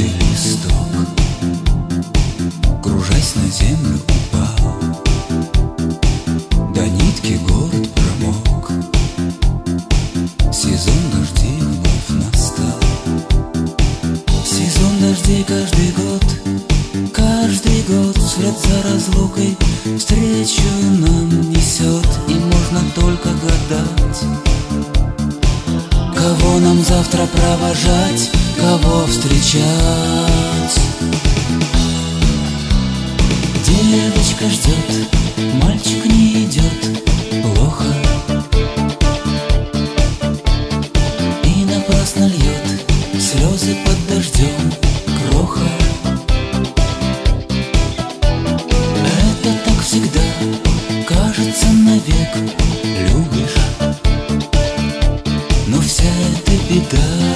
каждый листок Кружась на землю упал. До нитки город промок. Сезон дождей вновь настал. Сезон дождей каждый год Каждый год вслед за разлукой Встречу нам несет. И можно только гадать Кого нам завтра провожать. Кого встречать. Девочка ждет, мальчик не идет Плохо. И напрасно льет слезы под дождем Кроха. Это так всегда, кажется навек Любишь, но вся эта беда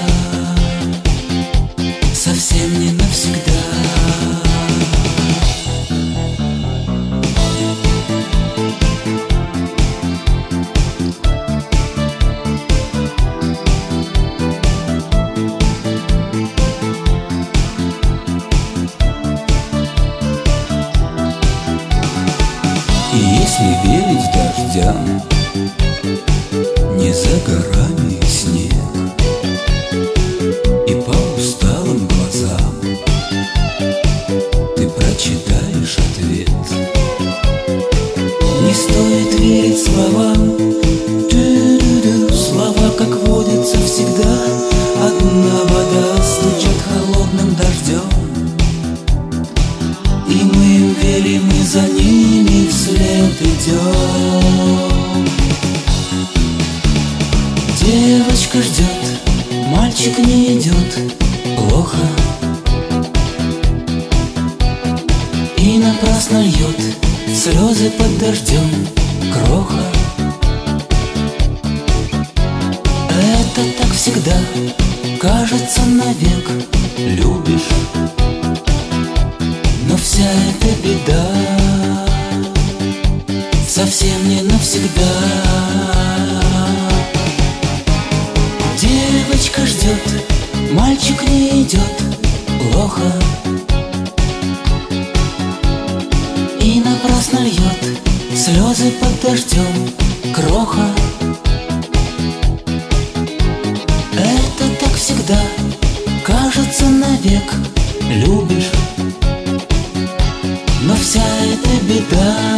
Если верить дождям. Не за горами снег И по усталым глазам. Ты прочитаешь ответ. Не стоит верить словам. Слова, как водится, всегда. Одна вода стучат холодным дождем. И мы им верим, и за ними вслед идем Девочка ждет, мальчик не идет Плохо. И напрасно льет слезы под дождем Кроха. Это так всегда, кажется навек Любишь. Но вся эта беда навсегда. Девочка ждет, мальчик не идет Плохо. И напрасно льет слезы под дождем Кроха. Это так всегда, кажется навек Любишь. Но вся эта беда